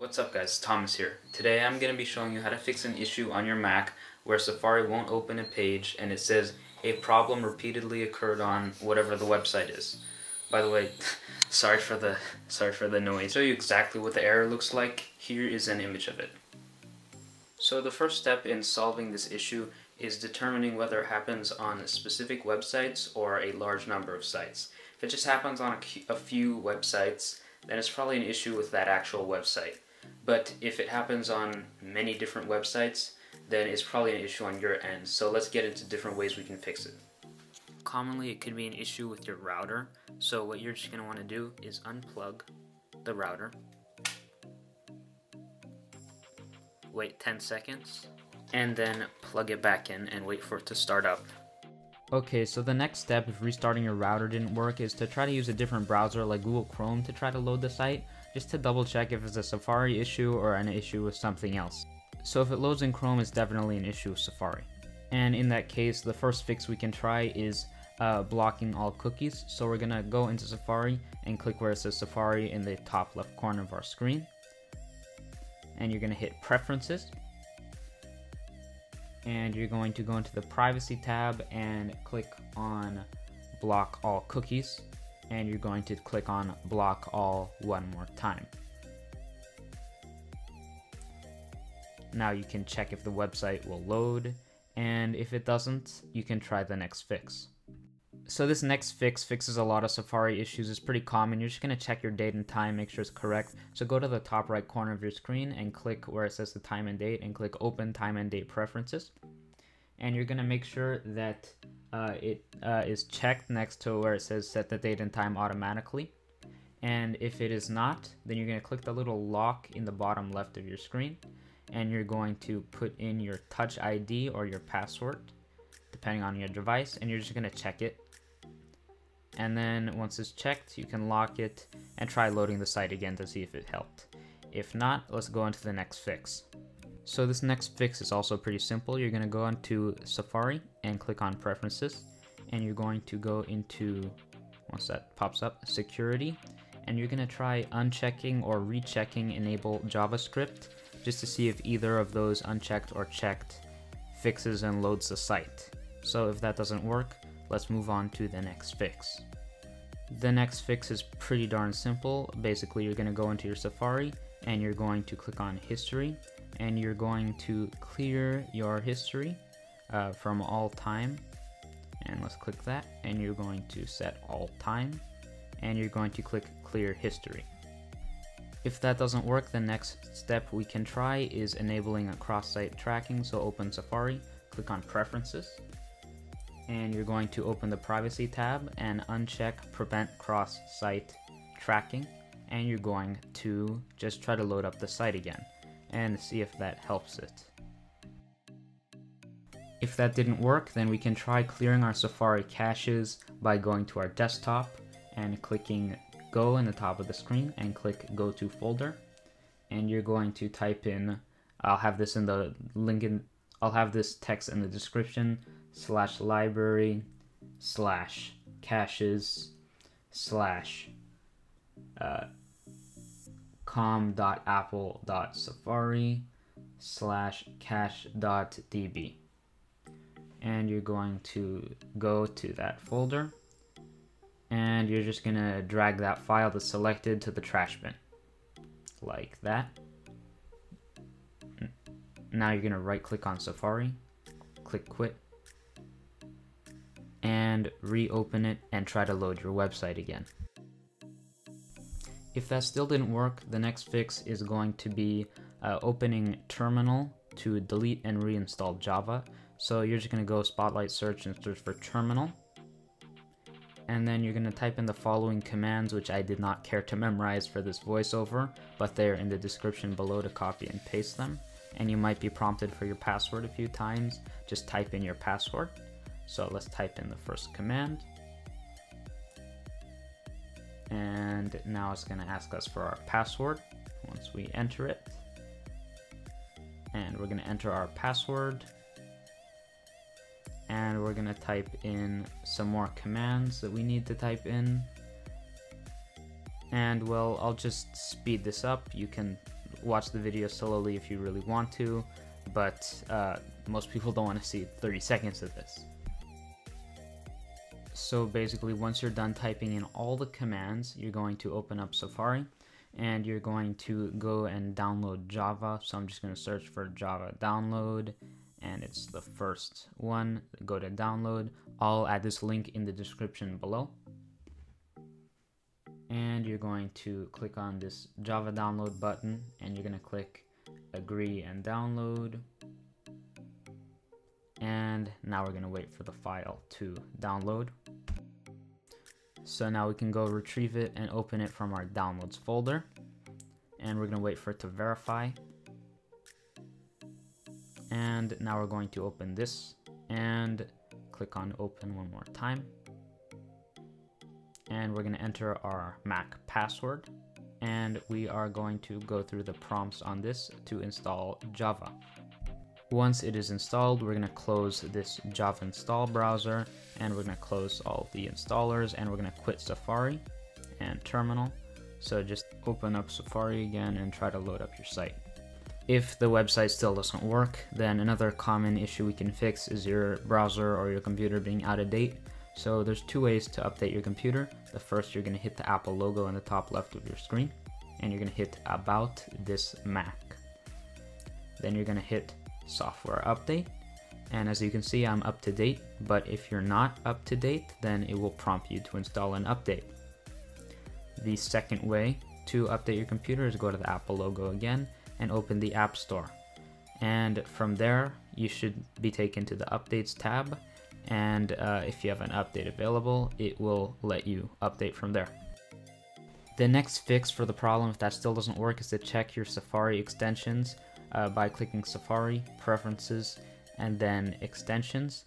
What's up guys, Thomas here. Today I'm going to be showing you how to fix an issue on your Mac where Safari won't open a page and it says a problem repeatedly occurred on whatever the website is. By the way, sorry for the sorry for the noise. I'll show you exactly what the error looks like. Here is an image of it. So the first step in solving this issue is determining whether it happens on specific websites or a large number of sites. If it just happens on a, a few websites, then it's probably an issue with that actual website. But if it happens on many different websites, then it's probably an issue on your end. So let's get into different ways we can fix it. Commonly, it could be an issue with your router. So what you're just going to want to do is unplug the router. Wait 10 seconds and then plug it back in and wait for it to start up. Okay, so the next step if restarting your router didn't work is to try to use a different browser like Google Chrome to try to load the site, just to double check if it's a Safari issue or an issue with something else. So if it loads in Chrome, it's definitely an issue with Safari. And in that case, the first fix we can try is uh, blocking all cookies. So we're gonna go into Safari and click where it says Safari in the top left corner of our screen. And you're gonna hit Preferences and you're going to go into the privacy tab and click on block all cookies and you're going to click on block all one more time. Now you can check if the website will load and if it doesn't, you can try the next fix. So this next fix fixes a lot of Safari issues. It's pretty common. You're just going to check your date and time, make sure it's correct. So go to the top right corner of your screen and click where it says the time and date and click open time and date preferences. And you're going to make sure that uh, it uh, is checked next to where it says set the date and time automatically. And if it is not, then you're going to click the little lock in the bottom left of your screen. And you're going to put in your touch ID or your password depending on your device and you're just going to check it and then once it's checked you can lock it and try loading the site again to see if it helped. If not, let's go into the next fix. So this next fix is also pretty simple. You're going to go into Safari and click on preferences and you're going to go into once that pops up security and you're going to try unchecking or rechecking enable JavaScript just to see if either of those unchecked or checked fixes and loads the site. So if that doesn't work, let's move on to the next fix. The next fix is pretty darn simple. Basically, you're going to go into your Safari and you're going to click on history and you're going to clear your history uh, from all time. And let's click that and you're going to set all time and you're going to click clear history. If that doesn't work, the next step we can try is enabling a cross-site tracking. So open Safari, click on preferences, and you're going to open the privacy tab and uncheck prevent cross-site tracking and you're going to just try to load up the site again and see if that helps it. If that didn't work, then we can try clearing our Safari caches by going to our desktop and clicking go in the top of the screen and click go to folder and you're going to type in I'll have this in the link in I'll have this text in the description slash library slash caches slash uh, com.apple.safari slash cache.db and you're going to go to that folder. And you're just gonna drag that file that's selected to the trash bin. Like that. Now you're gonna right click on Safari. Click quit. And reopen it and try to load your website again. If that still didn't work, the next fix is going to be uh, opening terminal to delete and reinstall Java. So you're just going to go spotlight search and search for terminal. And then you're going to type in the following commands, which I did not care to memorize for this voiceover, but they're in the description below to copy and paste them. And you might be prompted for your password a few times. Just type in your password. So let's type in the first command. And now it's going to ask us for our password once we enter it. And we're going to enter our password. And we're going to type in some more commands that we need to type in. And well, I'll just speed this up. You can watch the video slowly if you really want to, but uh, most people don't want to see 30 seconds of this. So basically, once you're done typing in all the commands, you're going to open up Safari and you're going to go and download Java. So I'm just going to search for Java download and it's the first one. Go to download. I'll add this link in the description below. And you're going to click on this Java download button and you're going to click agree and download. And now we're to wait for the file to download. So now we can go retrieve it and open it from our downloads folder. And we're to wait for it to verify. And now we're going to open this and click on open one more time. And we're to enter our Mac password. And we are going to go through the prompts on this to install Java. Once it is installed, we're going to close this Java install browser and we're going to close all the installers and we're going to quit Safari and terminal. So just open up Safari again and try to load up your site. If the website still doesn't work, then another common issue we can fix is your browser or your computer being out of date. So there's two ways to update your computer. The first, you're going to hit the Apple logo in the top left of your screen and you're going to hit about this Mac. Then you're going to hit software update. And as you can see, I'm up to date, but if you're not up to date, then it will prompt you to install an update. The second way to update your computer is go to the Apple logo again and open the App Store. And from there, you should be taken to the Updates tab. And uh, if you have an update available, it will let you update from there. The next fix for the problem, if that still doesn't work, is to check your Safari extensions uh, by clicking Safari, Preferences, and then Extensions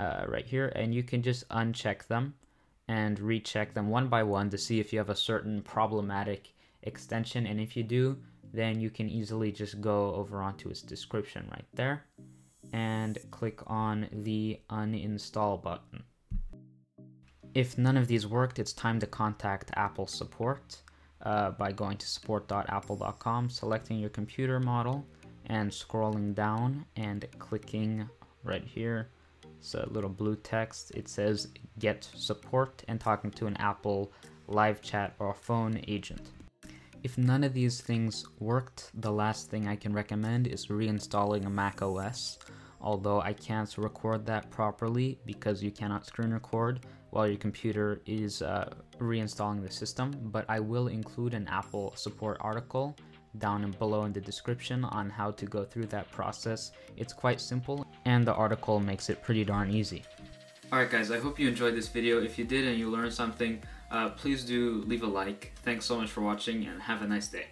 uh, right here. And you can just uncheck them and recheck them one by one to see if you have a certain problematic extension. And if you do, then you can easily just go over onto its description right there and click on the uninstall button. If none of these worked, it's time to contact Apple support uh, by going to support.apple.com, selecting your computer model, and scrolling down and clicking right here. So little blue text. It says get support and talking to an Apple live chat or phone agent. If none of these things worked, the last thing I can recommend is reinstalling a Mac OS. Although I can't record that properly because you cannot screen record, while your computer is uh, reinstalling the system, but I will include an Apple support article down below in the description on how to go through that process. It's quite simple and the article makes it pretty darn easy. Alright guys, I hope you enjoyed this video. If you did and you learned something, uh, please do leave a like. Thanks so much for watching and have a nice day.